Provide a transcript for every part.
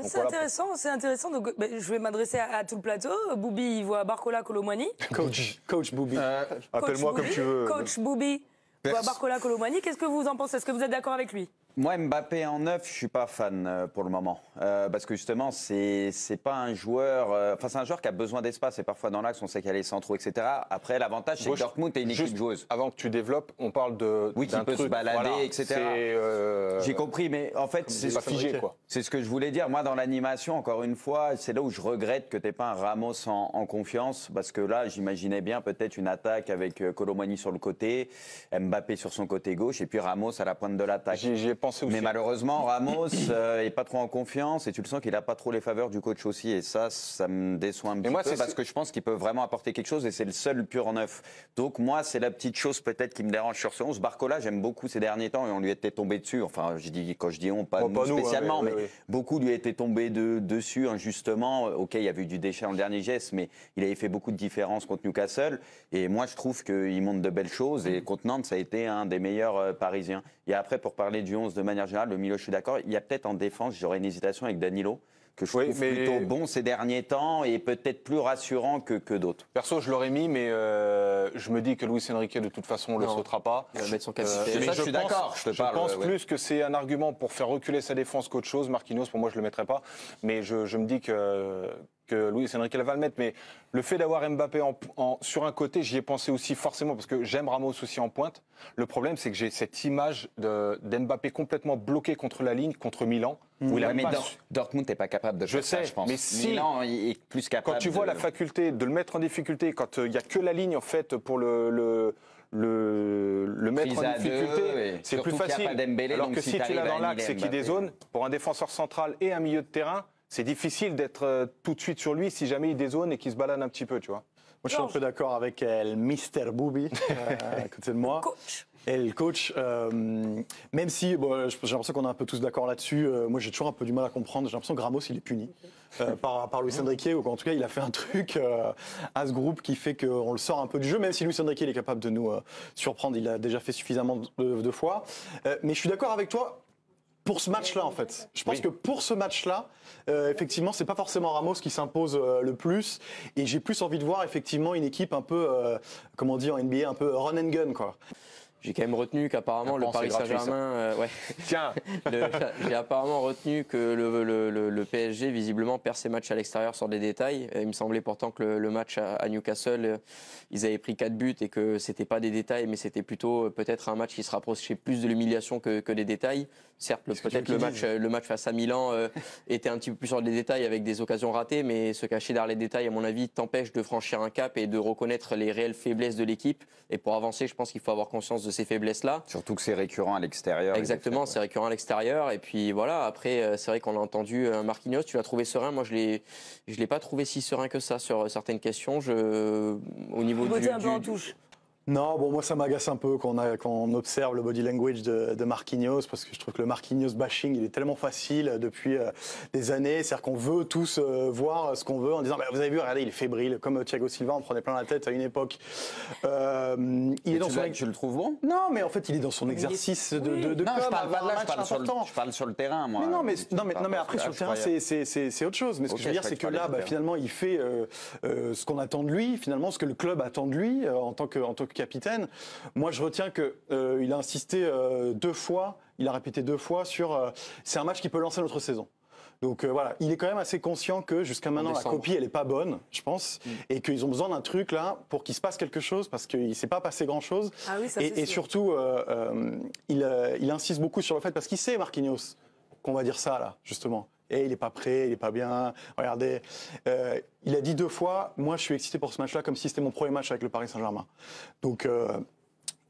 C'est intéressant, c'est intéressant. Donc, bah, je vais m'adresser à, tout le plateau. Boubi, il voit Barcola Colomani. Coach, coach Boubi. Euh, Appelle-moi comme tu veux. Coach Boubi, voit Barcola Colomani. Qu'est-ce que vous en pensez? Est-ce que vous êtes d'accord avec lui? Moi, Mbappé en neuf, je suis pas fan euh, pour le moment. Euh, parce que justement, c'est c'est pas un joueur. euh, Enfin, c'est un joueur qui a besoin d'espace et parfois dans l'axe, on sait qu'il y a les centraux, etc. Après, l'avantage, c'est que Dortmund est une équipe joueuse. Avant que tu développes, on parle de. Oui, qui peut se balader, voilà. etc. Euh, J'ai compris, mais en fait, C'est c'est pas figé, quoi. C'est ce que je voulais dire. Moi, dans l'animation, encore une fois, c'est là où je regrette que tu pas un Ramos en, en confiance, parce que là, j'imaginais bien peut-être une attaque avec Colomani sur le côté, Mbappé sur son côté gauche, et puis Ramos à la pointe de l'attaque. Aussi. Mais malheureusement, Ramos euh, est pas trop en confiance et tu le sens qu'il a pas trop les faveurs du coach aussi. Et ça, ça me déçoit un petit moi, peu c'est parce ce- que je pense qu'il peut vraiment apporter quelque chose et c'est le seul pur neuf. Donc moi, c'est la petite chose peut-être qui me dérange sur ce 11. Barcola, j'aime beaucoup ces derniers temps et on lui était tombé dessus. Enfin, je dis, quand je dis on, pas Bon, nous pas nous, hein, spécialement, mais mais, oui, oui. beaucoup lui étaient tombés de, dessus injustement. Ok, il y avait eu du déchet le dernier geste, mais il avait fait beaucoup de différences contre Newcastle. Et moi, je trouve qu'il montre de belles choses. Et contre Nantes, ça a été un des meilleurs euh, parisiens. Et après, pour parler du 11 de manière générale, le milieu, je suis d'accord. Il y a peut-être en défense, j'aurais une hésitation avec Danilo, que je Oui, trouve mais- plutôt bon ces derniers temps et peut-être plus rassurant que, que d'autres. Perso, je l'aurais mis, mais euh, je me dis que Luis Enrique, de toute façon, le Non. sautera pas. Il va mettre son Euh, capitaine. mais ça, je suis pense- d'accord, je pense ouais. plus que c'est un argument pour faire reculer sa défense qu'autre chose. Marquinhos, pour moi, je le mettrais pas. Mais je, je me dis que, que Luis Enrique va le mettre. Mais le fait d'avoir Mbappé en, en- sur un côté, j'y ai pensé aussi forcément parce que j'aime Ramos aussi en pointe. Le problème, c'est que j'ai cette image d'Mbappé complètement bloqué contre la ligne, contre Milan, a Ouais, mais Dor- Dortmund n'est pas capable de Je faire ça, sais, je pense. mais si- Milan est plus capable. Quand tu vois de- la faculté de le mettre en difficulté, quand euh, il n'y a que la ligne en fait pour le, le, le, le mettre en difficulté, c'est plus facile. Dembélé, Alors que si si tu l'as dans l'axe et qu'il dézone, pour un défenseur central et un milieu de terrain, c'est difficile d'être euh, tout de suite sur lui si jamais il dézone et qu'il se balade un petit peu, tu vois. Moi, je suis un peu d'accord avec elle, Mister Boubi, euh, à côté de moi. Coach. Et le coach, euh, même si bon, j'ai l'impression qu'on est un peu tous d'accord là-dessus, euh, moi j'ai toujours un peu du mal à comprendre. J'ai l'impression que Ramos il est puni euh, par, par Luis Enrique, ou qu'en tout cas il a fait un truc euh, à ce groupe qui fait qu'on le sort un peu du jeu, même si Luis Enrique il est capable de nous euh, surprendre, il l'a déjà fait suffisamment de, de fois. Euh, mais je suis d'accord avec toi. Pour ce match-là, en fait, je pense Oui. que pour ce match-là, euh, effectivement, c'est pas forcément Ramos qui s'impose euh, le plus, et j'ai plus envie de voir effectivement une équipe un peu, euh, comment on dit en NBA, un peu run and gun, quoi. J'ai quand même retenu qu'apparemment le Paris Saint-Germain, euh, ouais, Tiens, j'ai apparemment retenu que le, le- le- le PSG visiblement perd ses matchs à l'extérieur sur des détails. Il me semblait pourtant que le, match à, à Newcastle, euh, ils avaient pris quatre buts et que c'était pas des détails, mais c'était plutôt euh, peut-être un match qui se rapprochait plus de l'humiliation que, que des détails. Certes, peut-être le match, le match face à Milan euh, était un petit peu plus sur des détails avec des occasions ratées, mais se cacher derrière les détails, à mon avis, t'empêche de franchir un cap et de reconnaître les réelles faiblesses de l'équipe. Et pour avancer, je pense qu'il faut avoir conscience de ces faiblesses-là. Surtout que c'est récurrent à l'extérieur. Exactement, c'est récurrent à l'extérieur. Et puis voilà, après, euh, c'est vrai qu'on a entendu euh, Marquinhos, tu l'as trouvé serein. Moi, je l'ai, je l'ai pas trouvé si serein que ça sur certaines questions. Je, au niveau du, votez un peu du- en touche. Non, bon, moi ça m'agace un peu quand on, a, quand on observe le body language de, de Marquinhos, parce que je trouve que le Marquinhos bashing, il est tellement facile depuis euh, des années. C'est-à-dire qu'on veut tous euh, voir ce qu'on veut en disant, bah, vous avez vu, regardez, il est fébrile, comme Thiago Silva, on prenait plein la tête à une époque. Euh, il est dans tu, son... tu le trouves bon? Non, mais en fait, il est dans son exercice de, de, de Non, je parle pas là, je match parle, sur le, important. je parle sur le terrain, moi. Mais non, mais, non, mais, non, mais après, sur le terrain, c'est- c'est c'est- c'est autre chose. Mais ce que je veux dire, c'est que là, bah, finalement, il fait euh, euh, ce qu'on attend de lui, finalement, ce que le club attend de lui euh, en, tant que, en tant que capitaine. Moi, je retiens qu'il a insisté euh, deux fois, il a répété deux fois sur. euh, c'est un match qui peut lancer notre saison. Donc euh, voilà, il est quand même assez conscient que jusqu'à maintenant la copie elle est pas bonne, je pense, et qu'ils ont besoin d'un truc là pour qu'il se passe quelque chose parce qu'il s'est pas passé grand chose. Ah oui, ça, et, surtout, euh, euh, il, euh, il insiste beaucoup sur le fait parce qu'il sait Marquinhos qu'on va dire ça là justement. Et il n'est pas prêt, il n'est pas bien. Regardez, euh, il a dit deux fois, moi je suis excité pour ce match-là comme si c'était mon premier match avec le Paris Saint-Germain. Donc euh,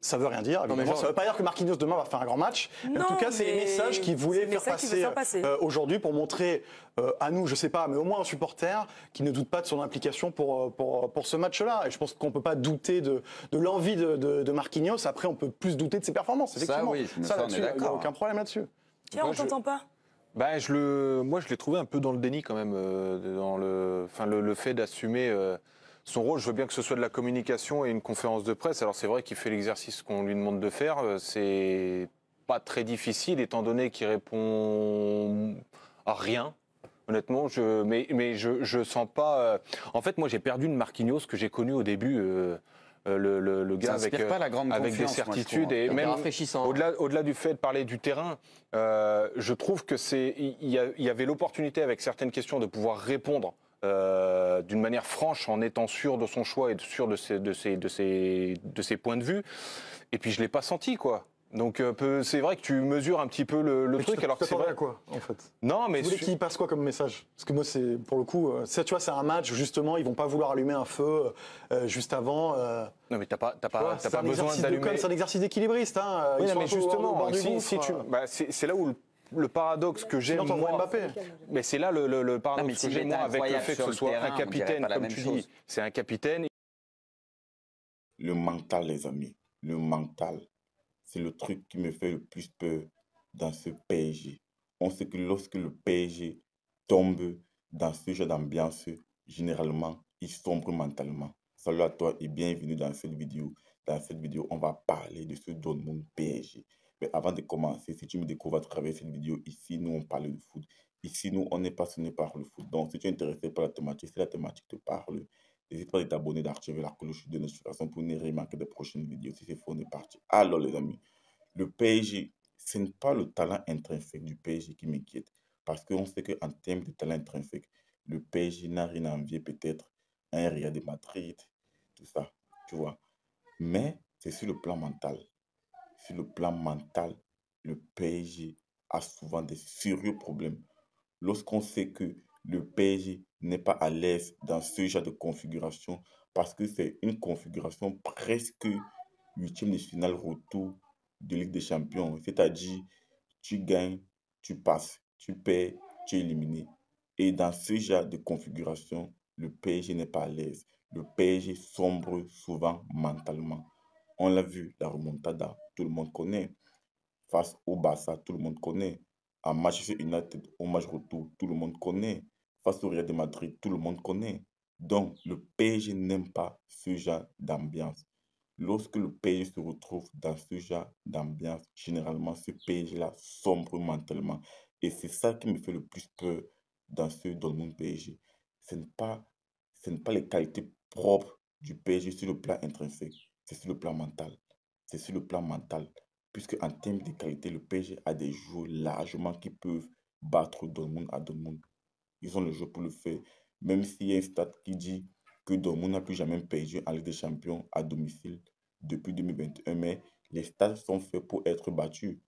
ça veut rien dire. mais évidemment. genre- ça veut pas dire que Marquinhos demain va faire un grand match. Mais en Non, tout cas, c'est les mais messages qu'il voulait faire passer, faire passer. euh, aujourd'hui pour montrer euh, à nous, je sais pas, mais au moins aux supporters qui ne doutent pas de son implication pour, pour, pour ce match-là. Et je pense qu'on peut pas douter de, de l'envie de, de, de Marquinhos. Après, on peut plus douter de ses performances. Ça, Effectivement. oui, mais ça, on est là-dessus, il n'y a d'accord. aucun problème là-dessus. Tiens, on je- t'entend pas. Ben, je le, moi, je l'ai trouvé un peu dans le déni quand même, euh, dans le, enfin, le, fait d'assumer euh, son rôle. Je veux bien que ce soit de la communication et une conférence de presse. Alors c'est vrai qu'il fait l'exercice qu'on lui demande de faire. Euh, C'est pas très difficile étant donné qu'il répond à rien. Honnêtement, je, mais, mais je, je sens pas. En fait, moi, j'ai perdu le Marquinhos que j'ai connu au début. Euh, le, le, le gars avec, euh, pas la grande avec des moi, certitudes trouve. et même rafraîchissant. au-delà au-delà du fait de parler du terrain, euh, je trouve que c'est il y, avait l'opportunité avec certaines questions de pouvoir répondre euh, d'une manière franche en étant sûr de son choix et sûr de ses, de ses, de ses, de ses points de vue. Et puis je l'ai pas senti quoi. Donc euh, c'est vrai que tu mesures un petit peu le, truc tu alors que c'est vrai. à quoi, en fait Non mais Tu voulais su- qu'il passe quoi comme message? Parce que moi, c'est pour le coup, euh, ça, tu vois, c'est un match où justement, ils vont pas vouloir allumer un feu euh, juste avant. euh, non mais t'as pas t'as tu vois, pas pas besoin d'allumer. c'est un exercice d'équilibriste. Hein. Oui, Ils non, sont mais justement, du si, gouffre, si tu, euh. bah, c'est c'est là où le, le paradoxe que j'ai Sinon, t'envoies moi. Mbappé. Mais c'est là le, le- le Non, mais paradoxe que s'il j'ai était moi avec le fait que ce soit terrain, un capitaine, pas comme tu chose. dis, c'est un capitaine. Le mental, les amis. Le mental. C'est le truc qui me fait le plus peur dans ce PSG. On sait que lorsque le PSG tombe dans ce genre d'ambiance, généralement, il sombre mentalement. Salut à toi et bienvenue dans cette vidéo. Dans cette vidéo, on va parler de ce Dortmund PSG. Mais avant de commencer, si tu me découvres à travers cette vidéo, ici, nous, on parle de foot. Ici, nous, on est passionné par le foot. Donc, si tu es intéressé par la thématique, si la thématique te parle, N'hésite pas à t'abonner, d'activer la cloche de notification pour ne rien manquer des prochaines vidéos. Si c'est faux, on est parti. Alors, les amis, le PSG, ce n'est pas le talent intrinsèque du PSG qui m'inquiète. Parce qu'on sait qu'en termes de talent intrinsèque, le PSG n'a rien à envier peut-être un Real de Madrid, tout ça, tu vois. Mais c'est sur le plan mental. Sur le plan mental, le PSG a souvent des sérieux problèmes. Lorsqu'on sait que le PSG n'est pas à l'aise dans ce genre de configuration parce que c'est une configuration presque huitième de finale retour de Ligue des Champions. C'est-à-dire, tu gagnes, tu passes, tu perds, tu es éliminé. Et dans ce genre de configuration, le PSG n'est pas à l'aise. Le PSG sombre souvent mentalement. On l'a vu, la remontada, tout le monde connaît. Face au Barça, tout le monde connaît. À Manchester United, au match retour, tout le monde connaît. Face au de Madrid, tout le monde connaît. Donc, le PSG n'aime pas ce genre d'ambiance. Lorsque le PSG se retrouve dans ce genre d'ambiance, généralement, ce PSG-là sombre mentalement. Et c'est ça qui me fait le plus peur dans ce Dortmund PSG. Ce n'est pas, ce n'est pas les qualités propres du PSG sur le plan intrinsèque, c'est sur le plan mental. C'est sur le plan mental. Puisque en termes de qualité, le PSG a des joueurs largement qui peuvent battre Dortmund à Dortmund. Ils ont le jeu pour le faire. Même s'il y a un stat qui dit que Dortmund n'a plus jamais perdu en Ligue des Champions à domicile depuis 2021, mais les stats sont faits pour être battus.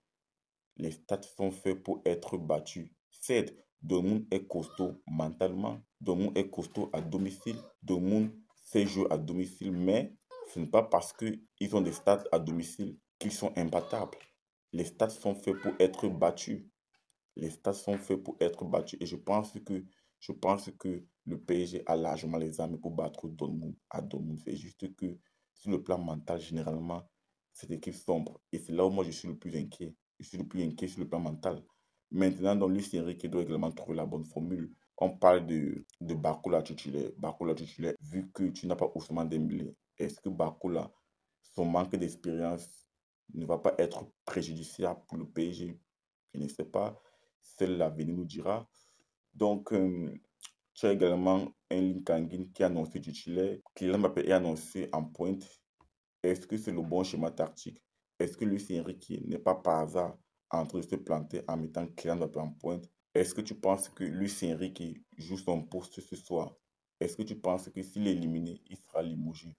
Les stats sont faits pour être battus. Certes, Dortmund est costaud mentalement, Dortmund est costaud à domicile, Dortmund sait jouer à domicile, mais ce n'est pas parce qu'ils ont des stats à domicile qu'ils sont imbattables. Les stats sont faits pour être battus. Les stats sont faits pour être battus. Et je pense que, je pense que le PSG a largement les armes pour battre Dortmund à Dortmund. C'est juste que sur le plan mental, généralement, cette équipe sombre. Et c'est là où moi je suis le plus inquiet. Je suis le plus inquiet sur le plan mental. Maintenant, dans Luis Enrique doit également trouver la bonne formule. On parle de, de Barcola titulaire. Barcola titulaire, vu que tu n'as pas Ousmane Dembélé, est-ce que Barcola, son manque d'expérience ne va pas être préjudiciable pour le PSG Je ne sais pas. Seul l'avenir nous dira. Donc, euh, tu as également un Linkangin qui est annoncé titulaire. Kylian Mbappé est annoncé en pointe. Est-ce que c'est le bon schéma tactique? Est-ce que Luis Enrique n'est pas par hasard en train de se planter en mettant Kylian Mbappé en pointe? Est-ce que tu penses que Luis Enrique joue son poste ce soir? Est-ce que tu penses que s'il est éliminé, il sera limogé?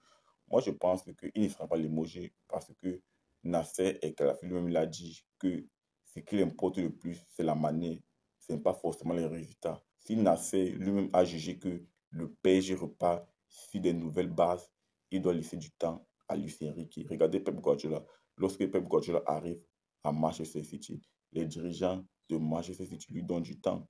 Moi, je pense qu'il ne sera pas limogé parce que Nasser et Kalafi lui-même l'a dit que ce qui importe le plus, c'est la manière, ce n'est pas forcément les résultats. Si Nasser lui-même a jugé que le PSG repart sur des nouvelles bases, il doit laisser du temps à Luis Enrique. Regardez Pep Guardiola. Lorsque Pep Guardiola arrive à Manchester City, les dirigeants de Manchester City lui donnent du temps.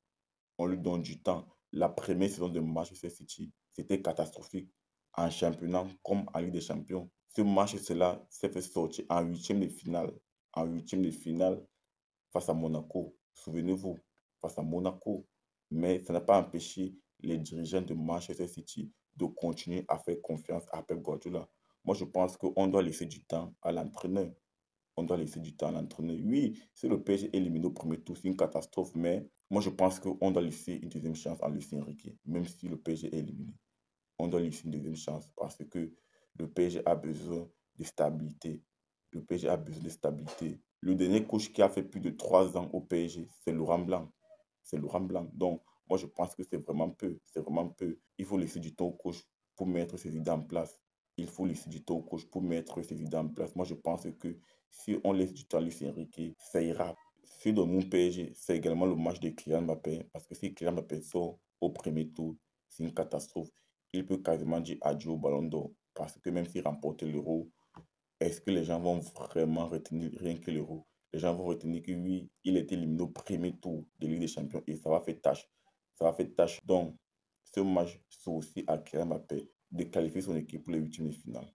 On lui donne du temps. La première saison de Manchester City, c'était catastrophique en championnat comme en Ligue des Champions. Ce match-là s'est fait sortir en huitième de finale. En huitième de finale face à Monaco. Souvenez-vous, face à Monaco. Mais ça n'a pas empêché les dirigeants de Manchester City de continuer à faire confiance à Pep Guardiola. Moi, je pense qu'on doit laisser du temps à l'entraîneur. On doit laisser du temps à l'entraîneur. Oui, si le PSG éliminé au premier tour, c'est une catastrophe, mais moi, je pense qu'on doit laisser une deuxième chance à Lucien Riquet, même si le PSG est éliminé. On doit laisser une deuxième chance parce que le PSG a besoin de stabilité. Le PSG a besoin de stabilité. Le dernier coach qui a fait plus de trois ans au PSG, c'est Laurent Blanc. C'est Laurent Blanc. Donc, moi, je pense que c'est vraiment peu. C'est vraiment peu. Il faut laisser du temps au coach pour mettre ses idées en place. Il faut laisser du temps au coach pour mettre ses idées en place. Moi, je pense que si on laisse du temps à Lucien Riquet, ça ira si dans mon PSG, c'est également le match de Kylian Mbappé. Parce que si Kylian Mbappé sort au premier tour, c'est une catastrophe. Il peut quasiment dire adieu au ballon d'or. Parce que même s'il remporte l'euro, est-ce que les gens vont vraiment retenir rien que l'euro Les gens vont retenir que oui, il est éliminé au premier tour de Ligue des Champions et ça va faire tâche. Ça va faire tâche. Donc, ce match, c'est aussi à Kylian de qualifier son équipe pour les huitièmes de finale.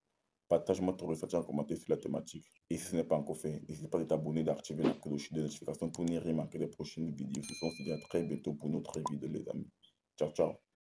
Partage-moi ton ressenti en commentaire sur la thématique. Et si ce n'est pas encore fait, n'hésite pas à t'abonner, d'activer la cloche de notification pour ne rien manquer des prochaines vidéos. Sont se dit à très bientôt pour notre vidéo, les amis. Ciao, ciao.